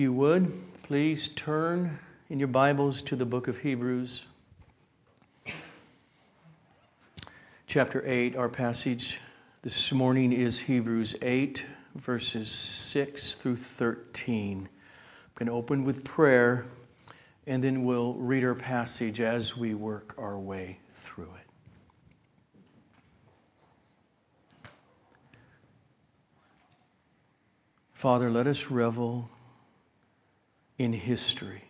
you would, please turn in your Bibles to the book of Hebrews. Chapter 8, our passage this morning is Hebrews 8, verses 6 through 13. I'm going to open with prayer, and then we'll read our passage as we work our way through it. Father, let us revel in history,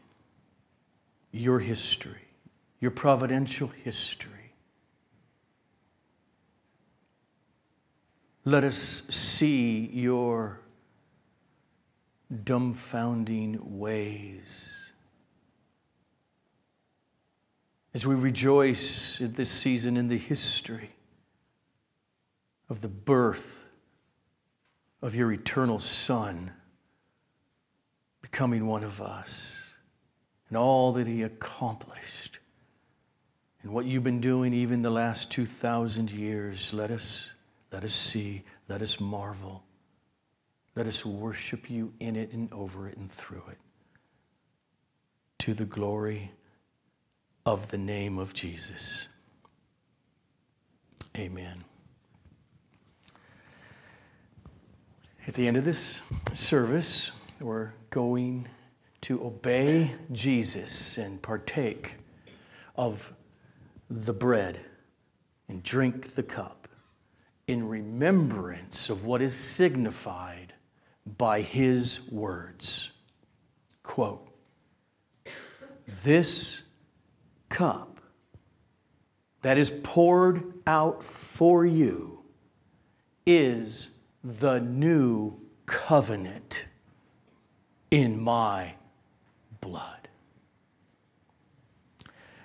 your history, your providential history. Let us see your dumbfounding ways. As we rejoice at this season in the history of the birth of your eternal Son becoming one of us and all that he accomplished and what you've been doing even the last 2,000 years. Let us, let us see, let us marvel. Let us worship you in it and over it and through it to the glory of the name of Jesus. Amen. At the end of this service, we're going to obey Jesus and partake of the bread and drink the cup in remembrance of what is signified by his words. Quote, This cup that is poured out for you is the new covenant in my blood.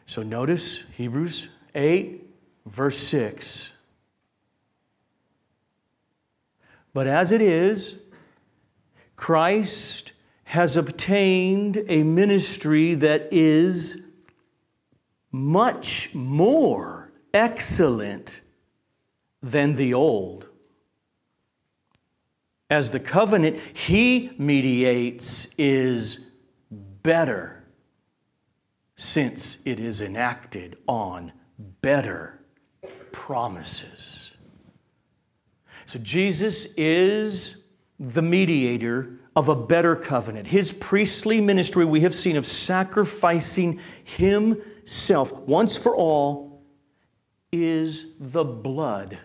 So notice Hebrews 8, verse 6. But as it is, Christ has obtained a ministry that is much more excellent than the old as the covenant he mediates is better since it is enacted on better promises. So Jesus is the mediator of a better covenant. His priestly ministry we have seen of sacrificing himself once for all is the blood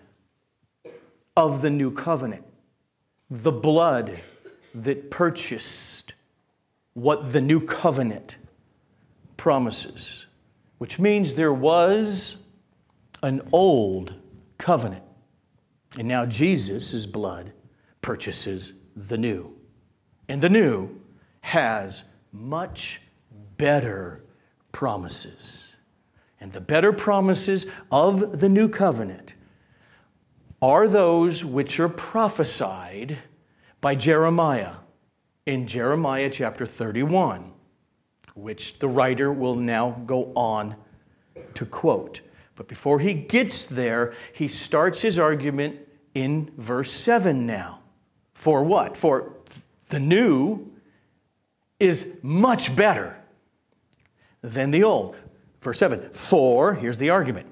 of the new covenant the blood that purchased what the new covenant promises, which means there was an old covenant. And now Jesus' blood purchases the new. And the new has much better promises. And the better promises of the new covenant are those which are prophesied by Jeremiah in Jeremiah chapter 31, which the writer will now go on to quote. But before he gets there, he starts his argument in verse 7 now. For what? For the new is much better than the old. Verse 7 For, here's the argument,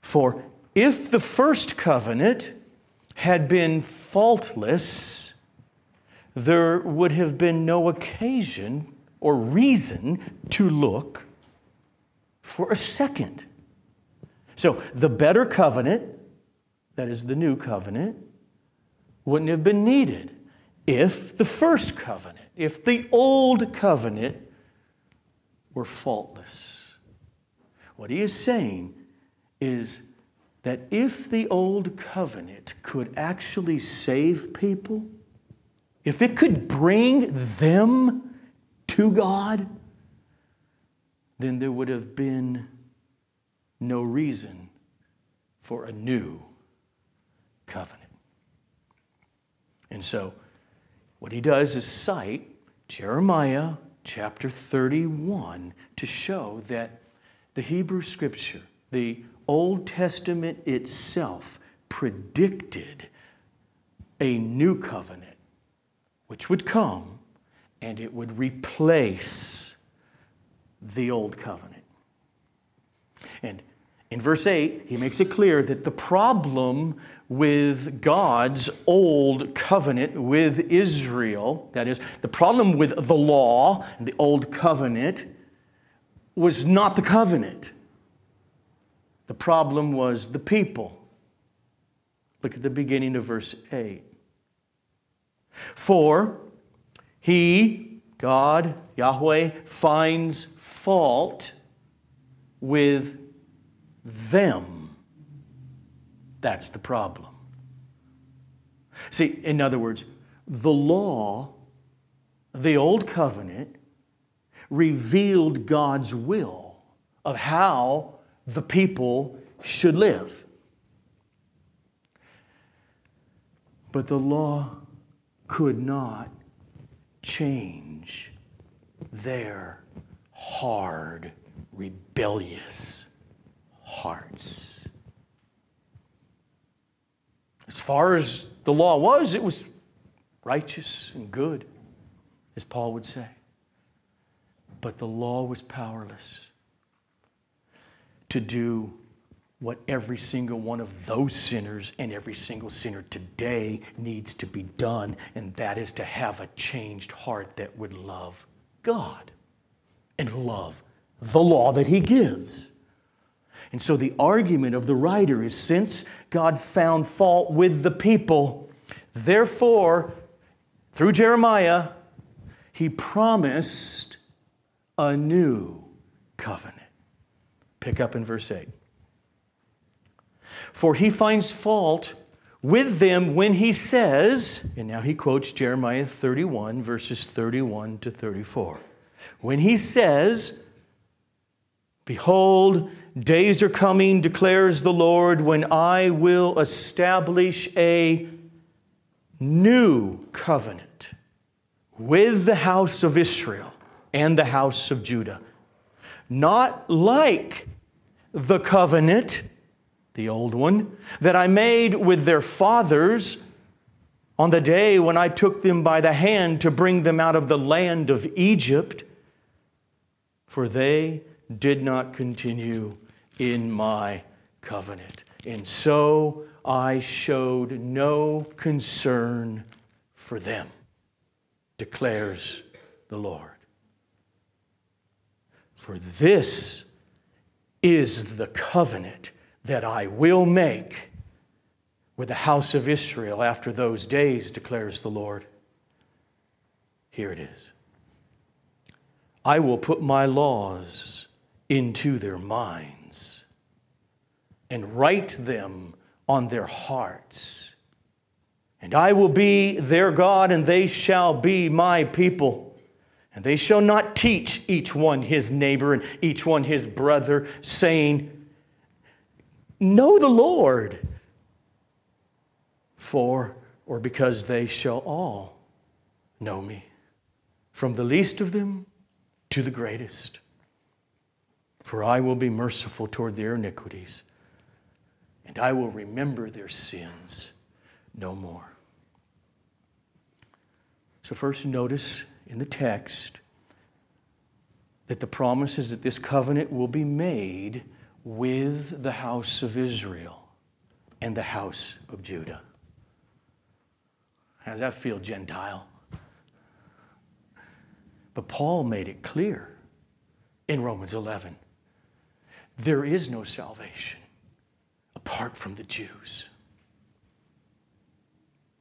for if the first covenant had been faultless, there would have been no occasion or reason to look for a second. So the better covenant, that is the new covenant, wouldn't have been needed if the first covenant, if the old covenant were faultless. What he is saying is that if the old covenant could actually save people, if it could bring them to God, then there would have been no reason for a new covenant. And so, what he does is cite Jeremiah chapter 31 to show that the Hebrew scripture, the Old Testament itself predicted a new covenant which would come and it would replace the old covenant. And in verse 8, he makes it clear that the problem with God's old covenant with Israel, that is, the problem with the law and the old covenant, was not the covenant. The problem was the people. Look at the beginning of verse 8. For he, God, Yahweh, finds fault with them. That's the problem. See, in other words, the law, the old covenant, revealed God's will of how the people should live. But the law could not change their hard, rebellious hearts. As far as the law was, it was righteous and good, as Paul would say. But the law was powerless to do what every single one of those sinners and every single sinner today needs to be done, and that is to have a changed heart that would love God and love the law that He gives. And so the argument of the writer is since God found fault with the people, therefore, through Jeremiah, He promised a new covenant. Pick up in verse 8. For he finds fault with them when he says, and now he quotes Jeremiah 31, verses 31 to 34. When he says, Behold, days are coming, declares the Lord, when I will establish a new covenant with the house of Israel and the house of Judah. Not like the covenant the old one, that I made with their fathers on the day when I took them by the hand to bring them out of the land of Egypt, for they did not continue in my covenant. And so I showed no concern for them, declares the Lord. For this is the covenant that I will make with the house of Israel after those days, declares the Lord. Here it is I will put my laws into their minds and write them on their hearts. And I will be their God, and they shall be my people. And they shall not teach each one his neighbor and each one his brother, saying, know the Lord, for or because they shall all know me, from the least of them to the greatest. For I will be merciful toward their iniquities, and I will remember their sins no more. So, first, notice in the text that the promise is that this covenant will be made with the house of Israel and the house of Judah. How does that feel, Gentile? But Paul made it clear in Romans 11 there is no salvation apart from the Jews.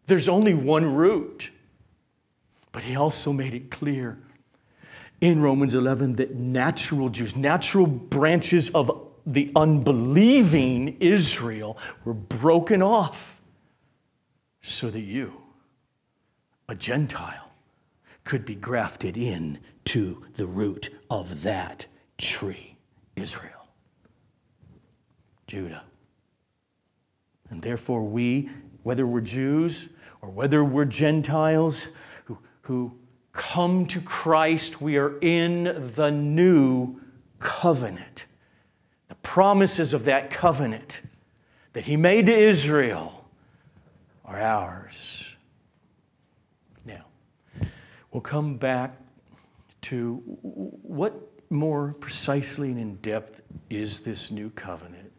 There's only one route. But he also made it clear in Romans 11 that natural Jews, natural branches of the unbelieving Israel were broken off so that you, a Gentile, could be grafted in to the root of that tree, Israel, Judah. And therefore, we, whether we're Jews or whether we're Gentiles who, come to Christ, we are in the new covenant the promises of that covenant that he made to Israel are ours. Now, We'll come back to what more precisely and in depth is this new covenant.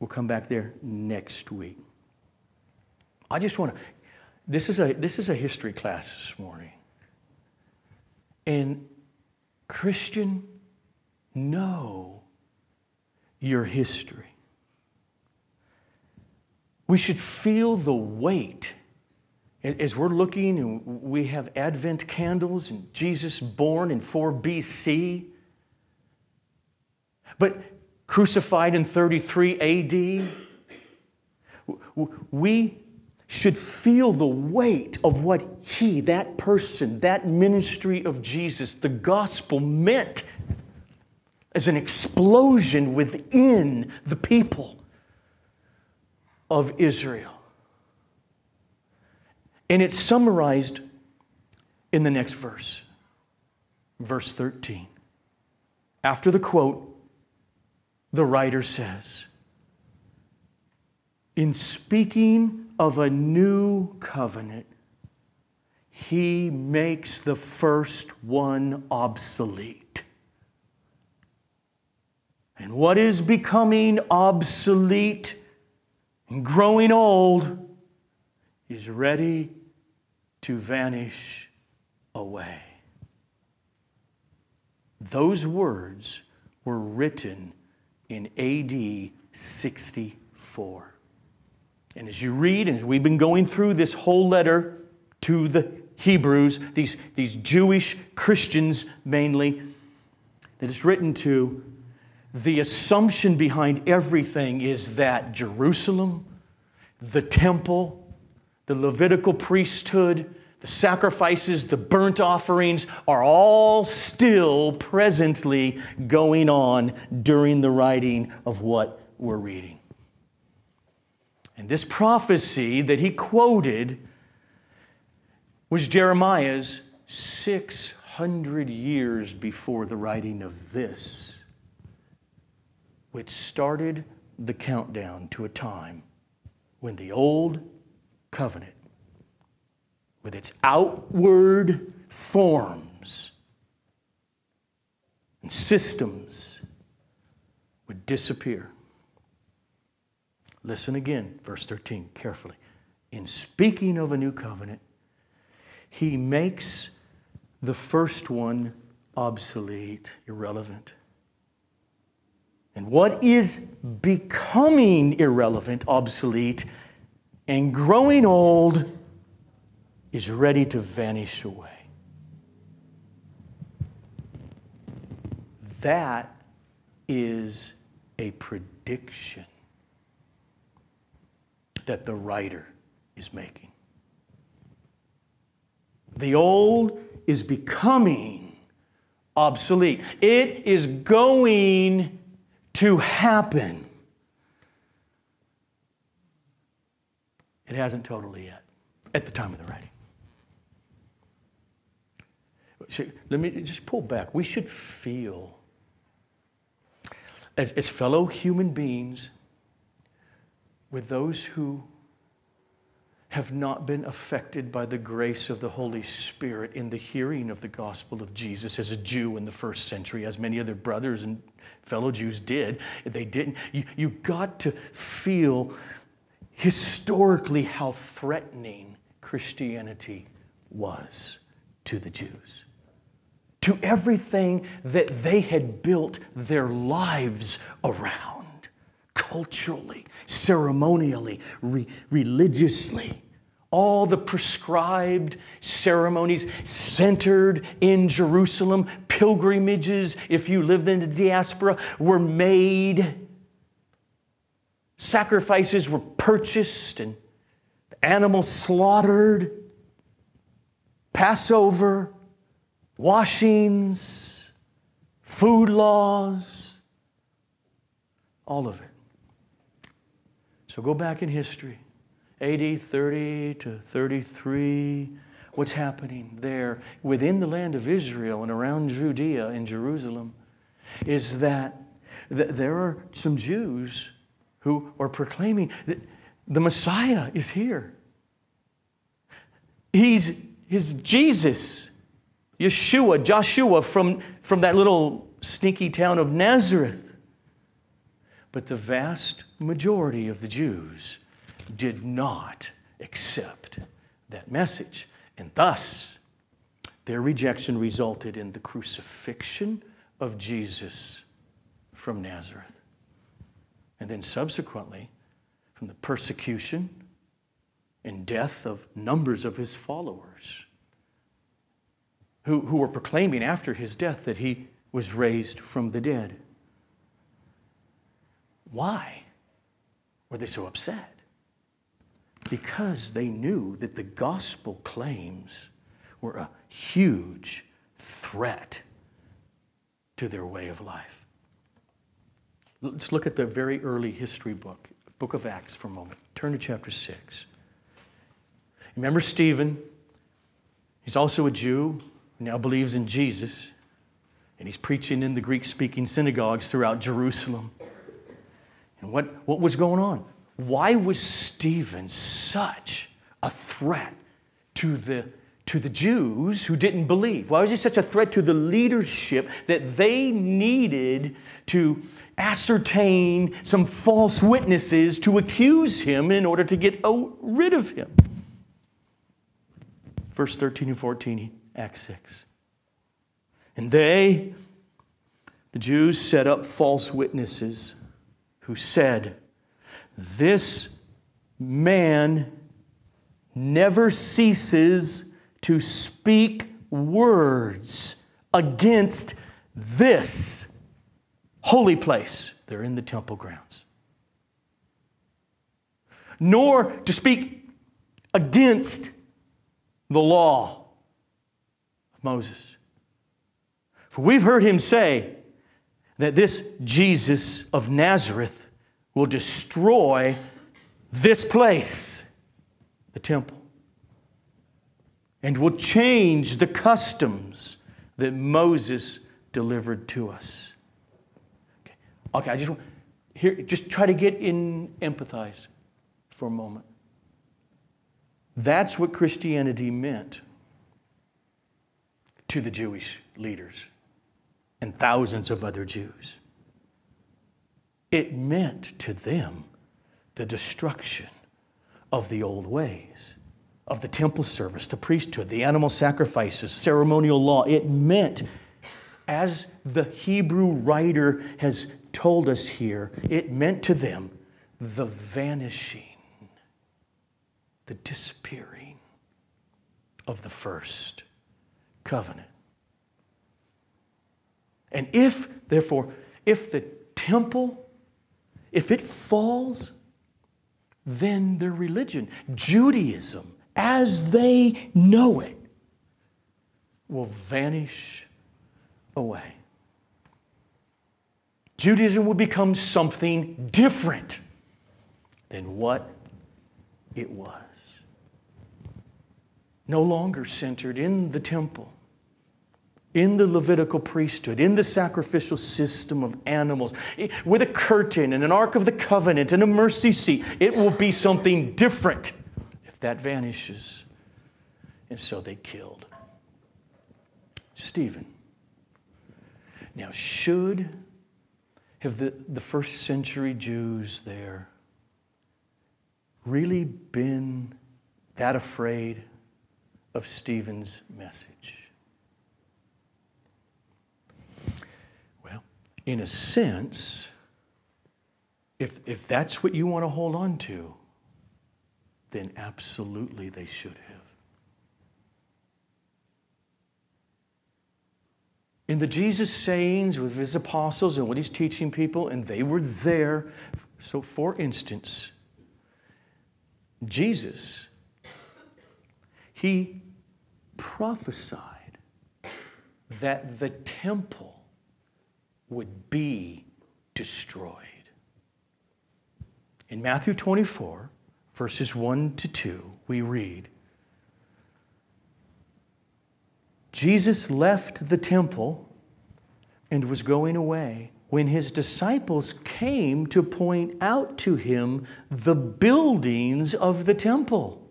We'll come back there next week. I just want to, this is a, this is a history class this morning. And Christian, know your history. We should feel the weight. As we're looking and we have Advent candles and Jesus born in 4 BC, but crucified in 33 AD, we should feel the weight of what he, that person, that ministry of Jesus, the gospel meant as an explosion within the people of Israel. And it's summarized in the next verse, verse 13. After the quote, the writer says, In speaking of a new covenant, he makes the first one obsolete. And what is becoming obsolete and growing old is ready to vanish away. Those words were written in AD 64. And as you read, and we've been going through this whole letter to the Hebrews, these, these Jewish Christians mainly, that it's written to, the assumption behind everything is that Jerusalem, the temple, the Levitical priesthood, the sacrifices, the burnt offerings are all still presently going on during the writing of what we're reading. And this prophecy that he quoted was Jeremiah's 600 years before the writing of this, which started the countdown to a time when the old covenant, with its outward forms and systems, would disappear. Listen again, verse 13, carefully. In speaking of a new covenant, he makes the first one obsolete, irrelevant. And what is becoming irrelevant, obsolete, and growing old is ready to vanish away. That is a prediction that the writer is making. The old is becoming obsolete. It is going to happen. It hasn't totally yet at the time of the writing. let me just pull back. We should feel, as, as fellow human beings, with those who have not been affected by the grace of the Holy Spirit in the hearing of the gospel of Jesus as a Jew in the first century, as many other brothers and fellow Jews did. They didn't. You, you got to feel historically how threatening Christianity was to the Jews, to everything that they had built their lives around culturally, ceremonially, re- religiously. All the prescribed ceremonies centered in Jerusalem, pilgrimages, if you lived in the diaspora, were made. Sacrifices were purchased and animals slaughtered. Passover, washings, food laws, all of it. So go back in history, AD 30 to 33. What's happening there within the land of Israel and around Judea and Jerusalem is that th- there are some Jews who are proclaiming that the Messiah is here. He's, his Jesus Yeshua, Joshua from, from that little stinky town of Nazareth. But the vast majority of the Jews did not accept that message. And thus, their rejection resulted in the crucifixion of Jesus from Nazareth. And then subsequently, from the persecution and death of numbers of his followers who, who were proclaiming after his death that he was raised from the dead. Why were they so upset? Because they knew that the gospel claims were a huge threat to their way of life. Let's look at the very early history book, book of Acts, for a moment. Turn to chapter 6. Remember Stephen? He's also a Jew who now believes in Jesus, and he's preaching in the Greek speaking synagogues throughout Jerusalem. And what, what was going on? Why was Stephen such a threat to the, to the Jews who didn't believe? Why was he such a threat to the leadership that they needed to ascertain some false witnesses to accuse him in order to get rid of him? Verse 13 and 14, Acts 6. And they, the Jews, set up false witnesses who said, This man never ceases to speak words against this holy place. They're in the temple grounds. Nor to speak against the law of Moses. For we've heard him say, that this Jesus of Nazareth will destroy this place, the temple, and will change the customs that Moses delivered to us. Okay, okay I just want here just try to get in empathize for a moment. That's what Christianity meant to the Jewish leaders and thousands of other Jews. It meant to them the destruction of the old ways, of the temple service, the priesthood, the animal sacrifices, ceremonial law. It meant, as the Hebrew writer has told us here, it meant to them the vanishing, the disappearing of the first covenant. And if, therefore, if the temple, if it falls, then their religion, Judaism, as they know it, will vanish away. Judaism will become something different than what it was. No longer centered in the temple, in the Levitical priesthood, in the sacrificial system of animals, with a curtain and an Ark of the Covenant and a mercy seat. It will be something different if that vanishes. And so they killed Stephen. Now, should have the, the first century Jews there really been that afraid of Stephen's message? In a sense, if, if that's what you want to hold on to, then absolutely they should have. In the Jesus sayings with his apostles and what he's teaching people, and they were there. So, for instance, Jesus, he prophesied that the temple would be destroyed. In Matthew 24, verses 1 to 2, we read Jesus left the temple and was going away when his disciples came to point out to him the buildings of the temple.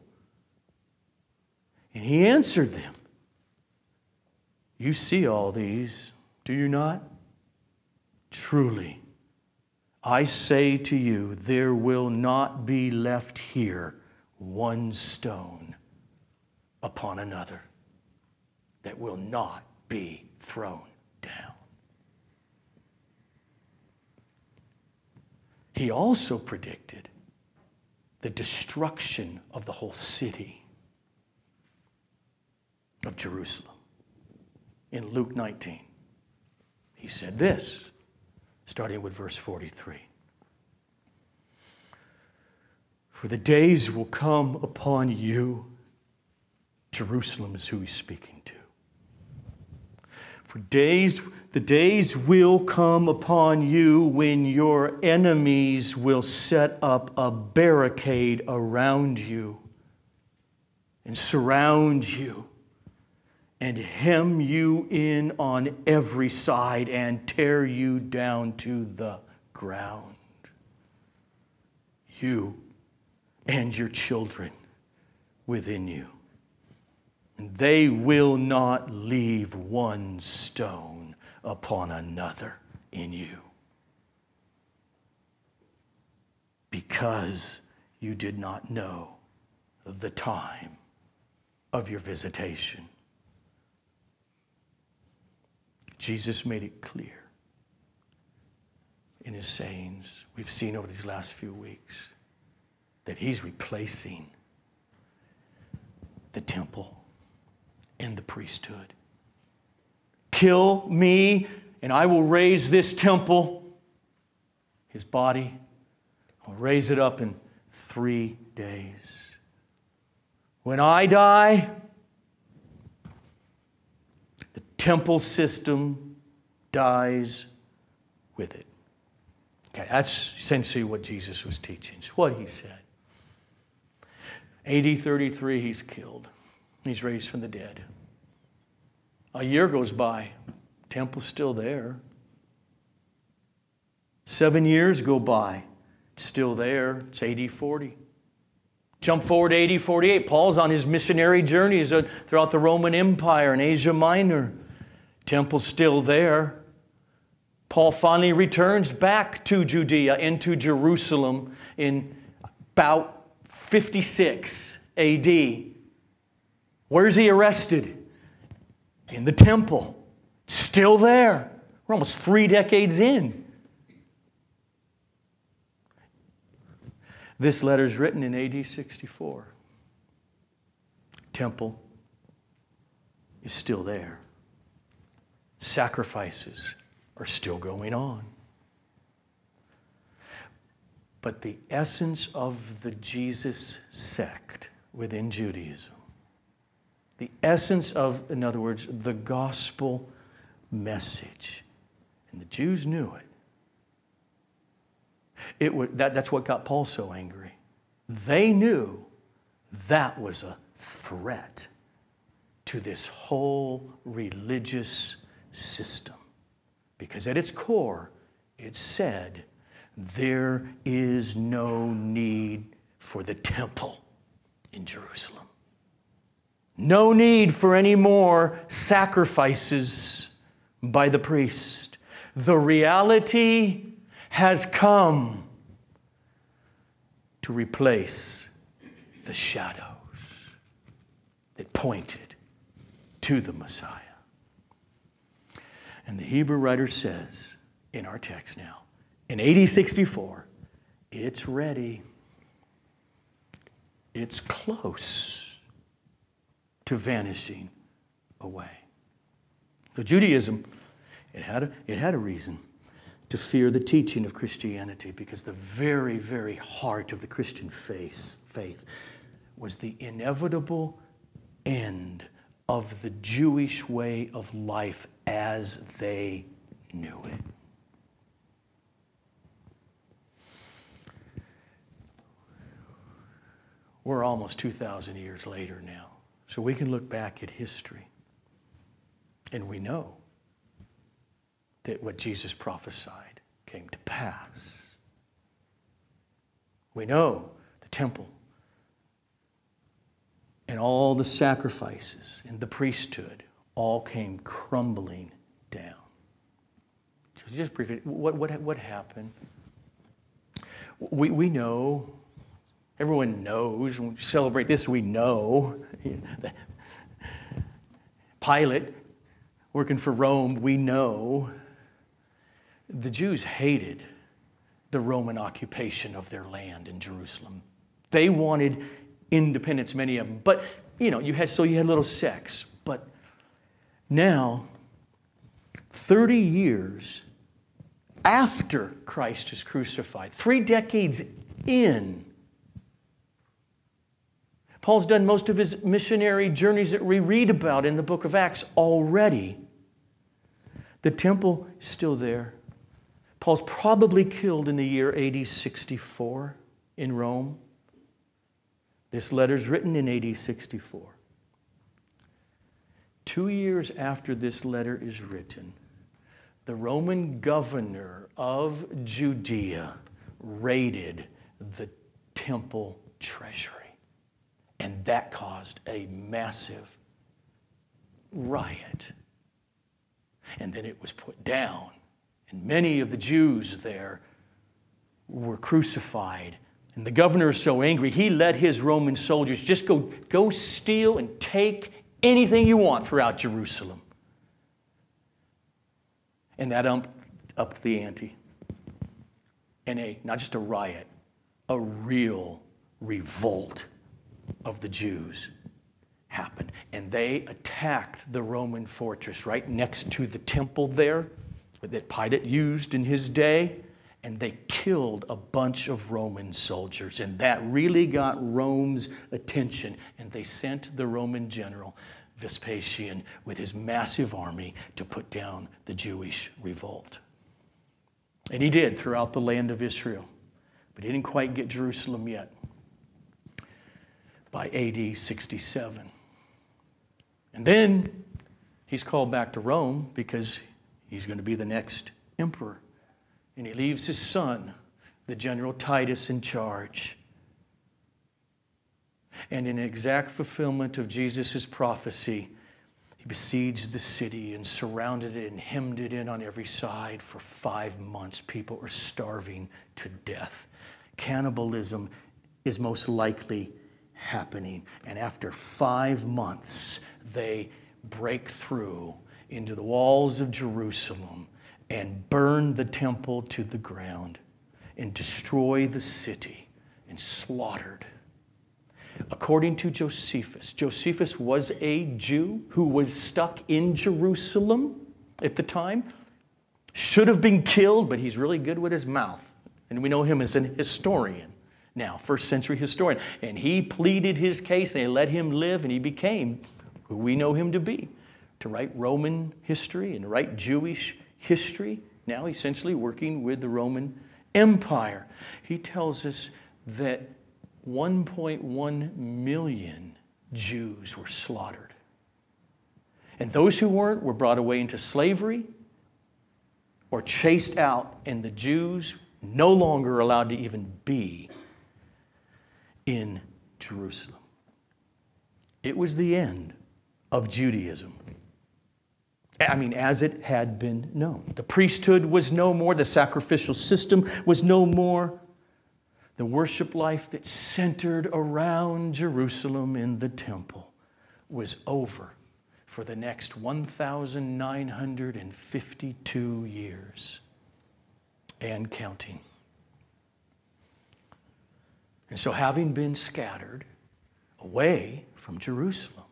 And he answered them You see all these, do you not? Truly, I say to you, there will not be left here one stone upon another that will not be thrown down. He also predicted the destruction of the whole city of Jerusalem. In Luke 19, he said this, starting with verse 43. For the days will come upon you, Jerusalem is who he's speaking to. For days, the days will come upon you when your enemies will set up a barricade around you and surround you and hem you in on every side and tear you down to the ground. You and your children within you. And they will not leave one stone upon another in you. Because you did not know the time of your visitation. Jesus made it clear in his sayings we've seen over these last few weeks that he's replacing the temple and the priesthood. Kill me, and I will raise this temple, his body. I'll raise it up in three days. When I die, temple system dies with it. Okay, that's essentially what Jesus was teaching. It's what he said. AD 33, he's killed. He's raised from the dead. A year goes by, temple's still there. Seven years go by, it's still there. It's AD 40. Jump forward to AD 48. Paul's on his missionary journeys throughout the Roman Empire and Asia Minor. Temple's still there. Paul finally returns back to Judea into Jerusalem in about 56 AD. Where's he arrested? In the temple. Still there. We're almost three decades in. This letter is written in AD 64. Temple is still there. Sacrifices are still going on. But the essence of the Jesus sect within Judaism, the essence of, in other words, the gospel message, and the Jews knew it. It that, that's what got Paul so angry. They knew that was a threat to this whole religious system. Because at its core, it said, there is no need for the temple in Jerusalem. No need for any more sacrifices by the priest. The reality has come to replace the shadows that pointed to the Messiah. And the Hebrew writer says in our text now in AD 64, it's ready. It's close to vanishing away. So Judaism, it had a, it had a reason to fear the teaching of Christianity because the very, very heart of the Christian faith, faith was the inevitable end of the Jewish way of life as they knew it. We're almost 2,000 years later now. So we can look back at history and we know that what Jesus prophesied came to pass. We know the temple and all the sacrifices and the priesthood all came crumbling down. Just briefly, what, what, what happened? We, we know, everyone knows, when we celebrate this, we know. Pilate, working for Rome, we know. The Jews hated the Roman occupation of their land in Jerusalem. They wanted independence, many of them. But, you know, you had, so you had little sects. But now, 30 years after Christ is crucified, three decades in, Paul's done most of his missionary journeys that we read about in the book of Acts already. The temple is still there. Paul's probably killed in the year AD 64 in Rome. This letter is written in AD 64. Two years after this letter is written, the Roman governor of Judea raided the temple treasury. And that caused a massive riot. And then it was put down and many of the Jews there were crucified. And the governor is so angry, he let his Roman soldiers just go, go steal and take anything you want throughout Jerusalem. And that upped, upped the ante. And a, not just a riot, a real revolt of the Jews happened. And they attacked the Roman fortress right next to the temple there that Pilate used in his day, and they killed a bunch of Roman soldiers. And that really got Rome's attention, and they sent the Roman general Vespasian with his massive army to put down the Jewish revolt. And he did throughout the land of Israel, but he didn't quite get Jerusalem yet by AD 67. And then he's called back to Rome because He's going to be the next emperor. And he leaves his son, the general Titus, in charge. And in exact fulfillment of Jesus' prophecy, he besieged the city and surrounded it and hemmed it in on every side for five months. People are starving to death. Cannibalism is most likely happening. And after five months, they break through into the walls of Jerusalem and burn the temple to the ground and destroy the city and slaughtered. According to Josephus, Josephus was a Jew who was stuck in Jerusalem at the time, should have been killed, but he's really good with his mouth. And we know him as an historian now, first century historian. And he pleaded his case and they let him live and he became who we know him to be to write Roman history and write Jewish history, now essentially working with the Roman Empire. He tells us that 1.1 million Jews were slaughtered. And those who weren't were brought away into slavery or chased out, and the Jews no longer allowed to even be in Jerusalem. It was the end of Judaism. I mean, as it had been known. The priesthood was no more, the sacrificial system was no more. The worship life that centered around Jerusalem in the temple was over for the next 1,952 years and counting. And so, having been scattered away from Jerusalem,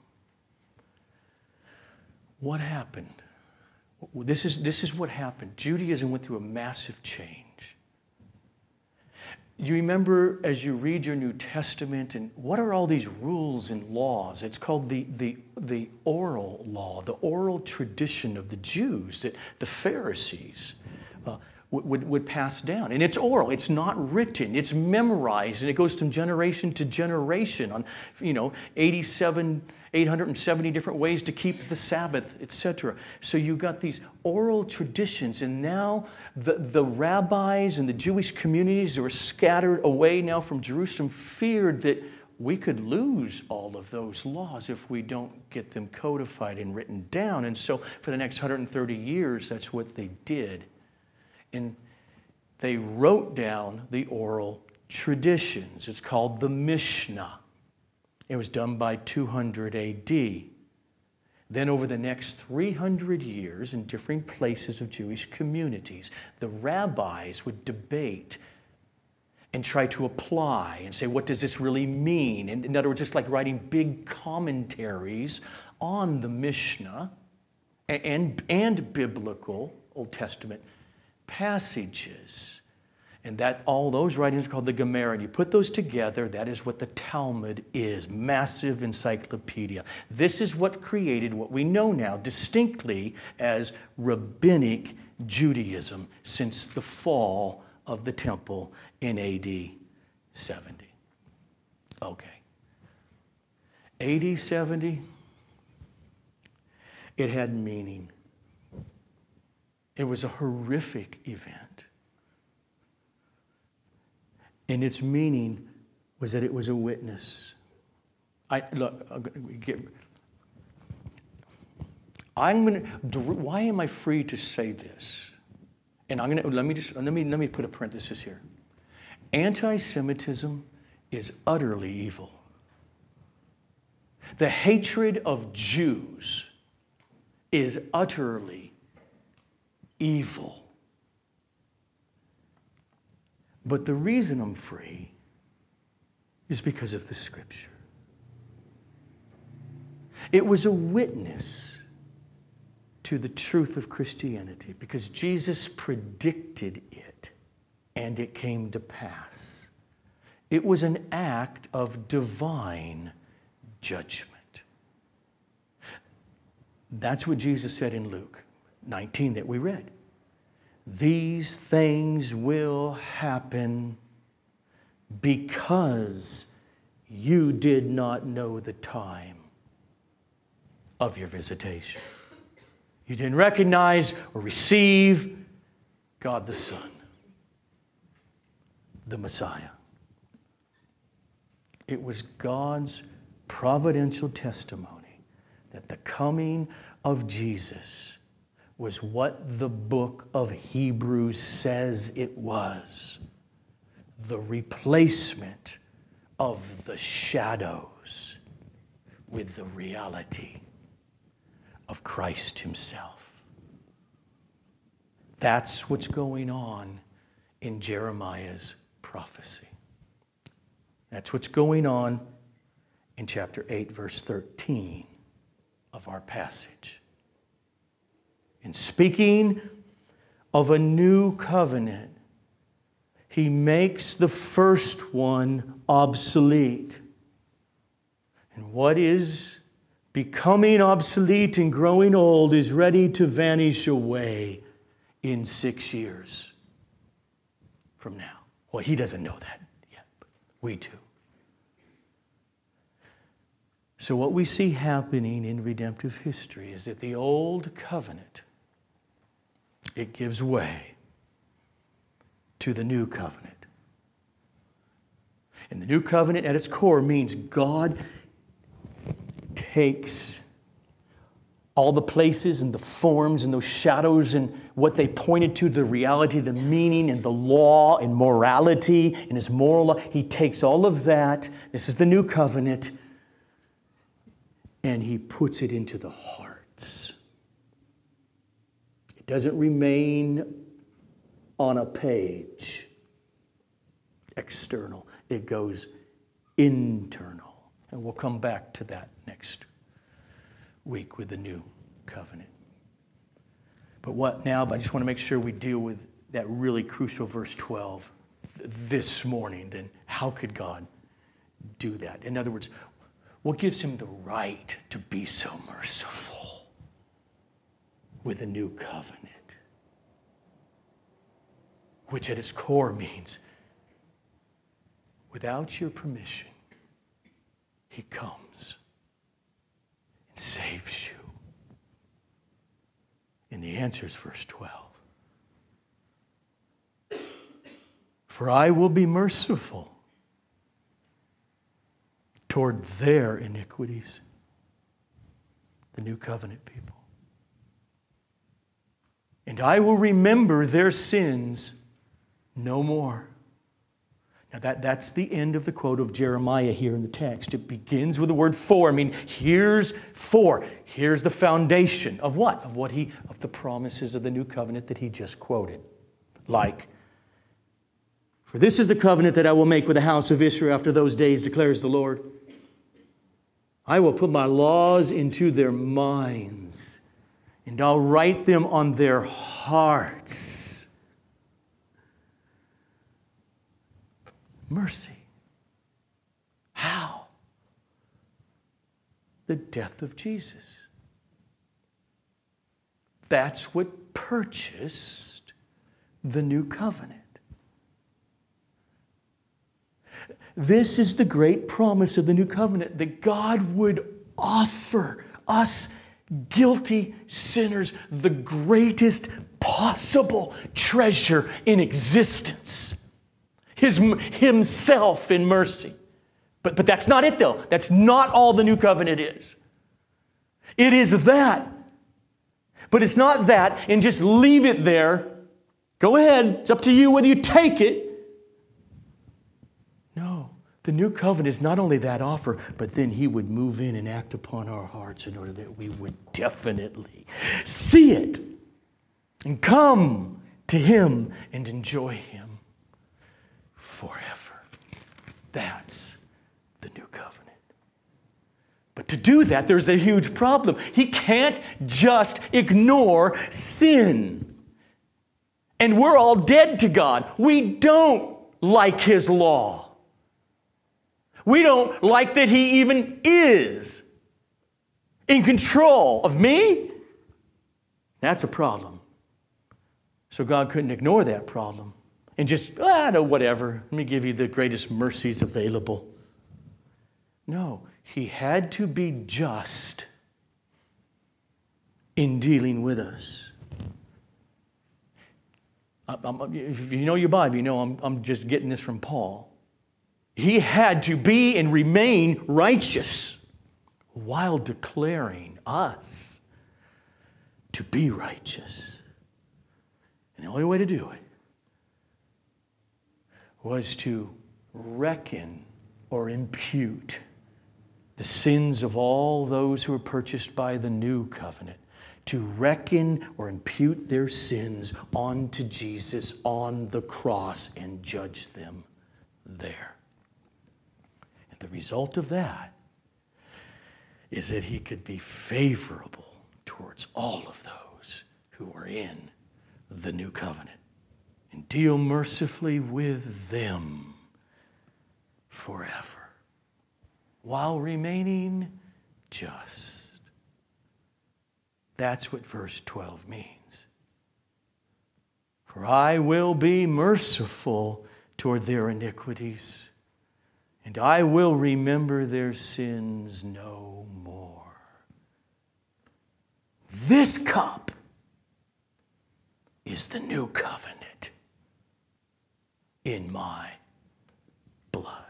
what happened? This is, this is what happened. Judaism went through a massive change. You remember as you read your New Testament, and what are all these rules and laws? It's called the, the, the oral law, the oral tradition of the Jews, that the Pharisees. Uh, would, would pass down. And it's oral, it's not written, it's memorized, and it goes from generation to generation on, you know, 87, 870 different ways to keep the Sabbath, etc. So you've got these oral traditions, and now the, the rabbis and the Jewish communities that were scattered away now from Jerusalem feared that we could lose all of those laws if we don't get them codified and written down. And so, for the next 130 years, that's what they did. And they wrote down the oral traditions. It's called the Mishnah. It was done by 200 AD. Then, over the next 300 years, in different places of Jewish communities, the rabbis would debate and try to apply and say, what does this really mean? And in other words, it's like writing big commentaries on the Mishnah and, and biblical Old Testament passages. And that all those writings are called the Gemara. And you put those together, that is what the Talmud is massive encyclopedia. This is what created what we know now distinctly as rabbinic Judaism since the fall of the temple in AD 70. Okay. AD 70, it had meaning. It was a horrific event. And its meaning was that it was a witness. I look, I'm going to, why am I free to say this? and I'm gonna let me just let me let me put a parenthesis here. Anti-Semitism is utterly evil. The hatred of Jews is utterly evil. But the reason I'm free is because of the scripture. It was a witness to the truth of Christianity because Jesus predicted it and it came to pass. It was an act of divine judgment. That's what Jesus said in Luke 19 that we read. These things will happen because you did not know the time of your visitation. You didn't recognize or receive God the Son, the Messiah. It was God's providential testimony that the coming of Jesus was what the book of Hebrews says it was the replacement of the shadows with the reality of Christ Himself. That's what's going on in Jeremiah's prophecy. That's what's going on in chapter 8, verse 13 of our passage. In speaking of a new covenant, he makes the first one obsolete. And what is becoming obsolete and growing old, is ready to vanish away in six years from now. Well, he doesn't know that yet, but we do. So, what we see happening in redemptive history is that the old covenant it gives way to the new covenant. And the new covenant at its core means God takes all the places and the forms and those shadows and what they pointed to, the reality, the meaning, and the law and morality and his moral law. He takes all of that. This is the new covenant. And he puts it into the hearts. It doesn't remain on a page, external, it goes internal. And we'll come back to that next week with the new covenant. But what now? But I just want to make sure we deal with that really crucial verse 12 this morning. Then, how could God do that? In other words, what gives him the right to be so merciful with a new covenant? Which at its core means without your permission, he comes and saves you. And the answer is verse 12. For I will be merciful toward their iniquities. The new covenant people. And I will remember their sins no more. Now, that, that's the end of the quote of Jeremiah here in the text. It begins with the word for. I mean, here's for. Here's the foundation of what? Of what he, of the promises of the new covenant that he just quoted. Like, for this is the covenant that I will make with the house of Israel after those days, declares the Lord. I will put my laws into their minds, and I'll write them on their hearts. Mercy. How? The death of Jesus. That's what purchased the new covenant. This is the great promise of the new covenant that God would offer us guilty sinners the greatest possible treasure in existence his, himself in mercy. But, but that's not it, though. That's not all the new covenant is. It is that. But it's not that, and just leave it there. Go ahead. It's up to you whether you take it the new covenant is not only that offer, but then he would move in and act upon our hearts in order that we would definitely see it and come to him and enjoy him forever. That's the new covenant. But to do that, there's a huge problem. He can't just ignore sin. And we're all dead to God. We don't like his law. We don't like that he even is in control of me. That's a problem. So God couldn't ignore that problem and just, ah, no, whatever. Let me give you the greatest mercies available. No, he had to be just in dealing with us. if you know your Bible, you know I'm, I'm just getting this from Paul. He had to be and remain righteous while declaring us to be righteous. And the only way to do it was to reckon or impute the sins of all those who were purchased by the new covenant, to reckon or impute their sins onto Jesus on the cross and judge them there. The result of that is that he could be favorable towards all of those who were in the new covenant and deal mercifully with them forever while remaining just. That's what verse 12 means. For I will be merciful toward their iniquities and I will remember their sins no more. This cup is the new covenant in my blood.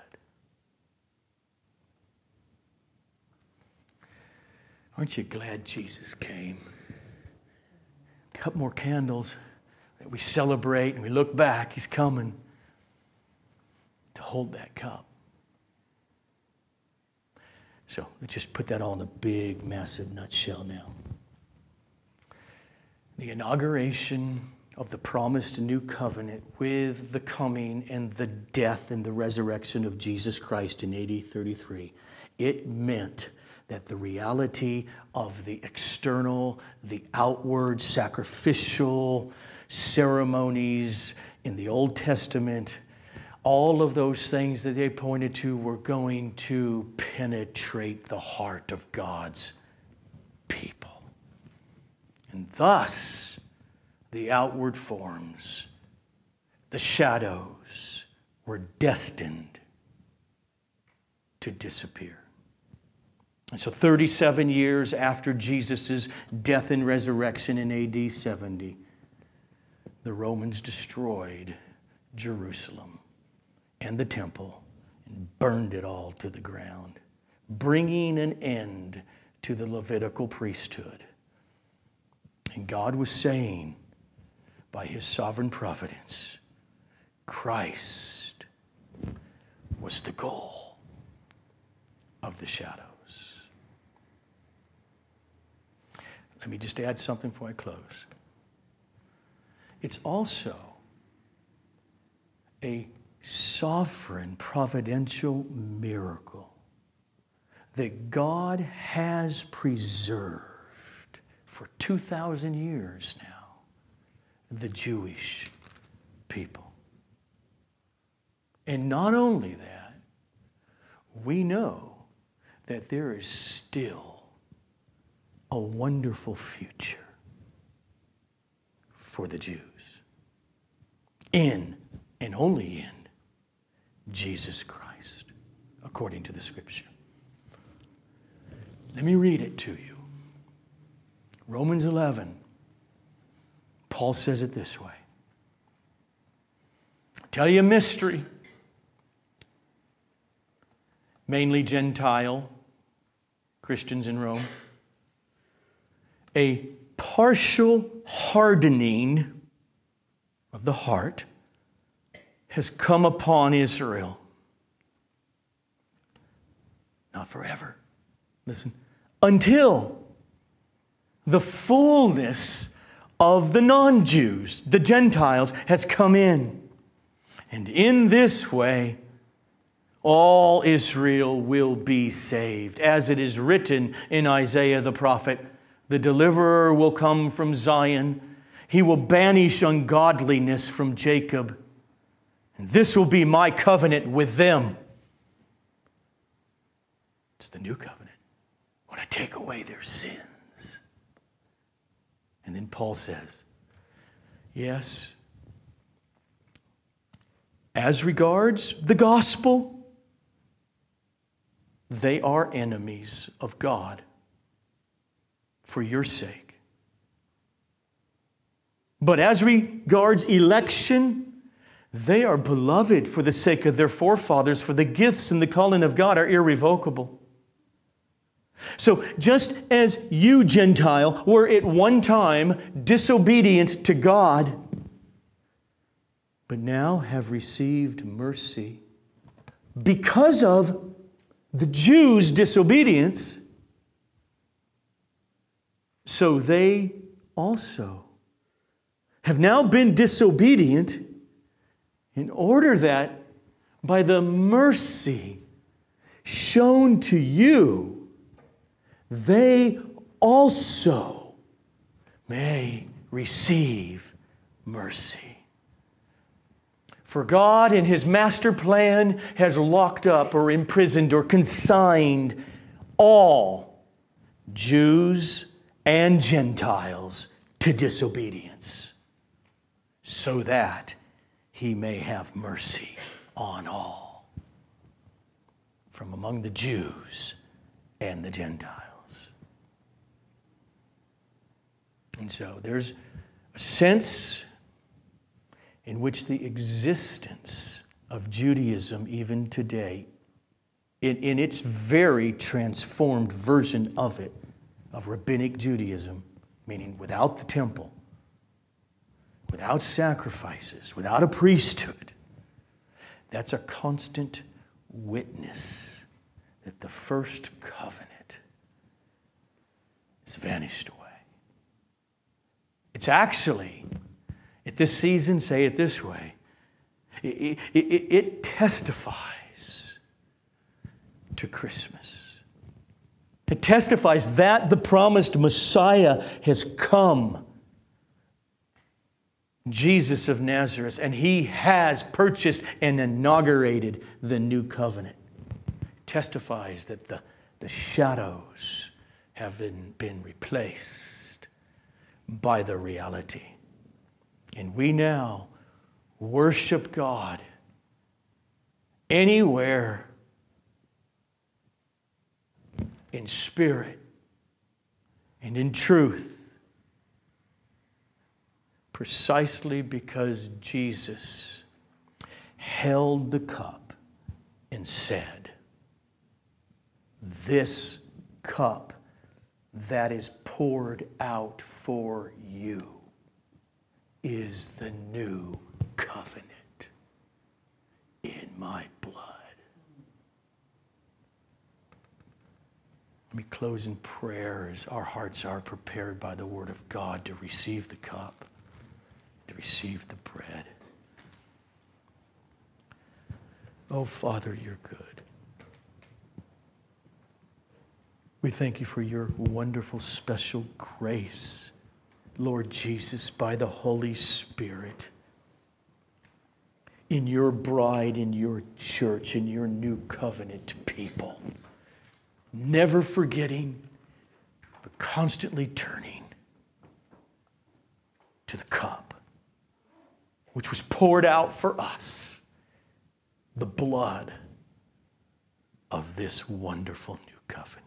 Aren't you glad Jesus came? A couple more candles that we celebrate and we look back. He's coming to hold that cup. So let's just put that all in a big, massive nutshell now. The inauguration of the promised new covenant with the coming and the death and the resurrection of Jesus Christ in AD 33, it meant that the reality of the external, the outward sacrificial ceremonies in the Old Testament all of those things that they pointed to were going to penetrate the heart of God's people. And thus, the outward forms, the shadows, were destined to disappear. And so, 37 years after Jesus' death and resurrection in AD 70, the Romans destroyed Jerusalem and the temple and burned it all to the ground. bringing an end to the Levitical priesthood. And God was saying, by his sovereign providence, Christ was the goal of the shadows. Let me just add something before I close. It's also a sovereign providential miracle that God has preserved for 2,000 years now the Jewish people. And not only that, we know that there is still a wonderful future for the Jews in and only in Jesus Christ, according to the scripture. Let me read it to you. Romans 11. Paul says it this way I'll Tell you a mystery. Mainly Gentile Christians in Rome. A partial hardening of the heart has come upon Israel. Not forever. Listen. Until the fullness of the non Jews, the Gentiles, has come in. And in this way, all Israel will be saved. As it is written in Isaiah the prophet, the deliverer will come from Zion. He will banish ungodliness from Jacob. And this will be my covenant with them. It's the new covenant when I take away their sins. And then Paul says, Yes, as regards the gospel, they are enemies of God for your sake. But as regards election, they are beloved for the sake of their forefathers, for the gifts and the calling of God are irrevocable. So, just as you, Gentile, were at one time disobedient to God, but now have received mercy because of the Jews' disobedience, so they also have now been disobedient in order that by the mercy shown to you, they also may receive mercy. For God, in His master plan, has locked up or imprisoned or consigned all Jews and Gentiles to disobedience so that he may have mercy on all from among the Jews and the Gentiles. And so there's a sense in which the existence of Judaism, even today, in, in its very transformed version of it, of rabbinic Judaism, meaning without the temple, without sacrifices, without a priesthood, that's a constant witness that the first covenant has vanished away. It's actually, at this season, say it this way, it, it, it testifies to Christmas. It testifies that the promised Messiah has come Jesus of Nazareth, and he has purchased and inaugurated the new covenant. Testifies that the, the shadows have been, been replaced by the reality. And we now worship God anywhere in spirit and in truth precisely because Jesus held the cup and said, this cup that is poured out for you is the new covenant in my blood. Let me close in prayer as our hearts are prepared by the Word of God to receive the cup, to receive the bread. Oh, Father, you're good. We thank you for your wonderful, special grace, Lord Jesus, by the Holy Spirit, in your bride, in your church, in your new covenant people. Never forgetting, but constantly turning to the cup, which was poured out for us, the blood of this wonderful new covenant.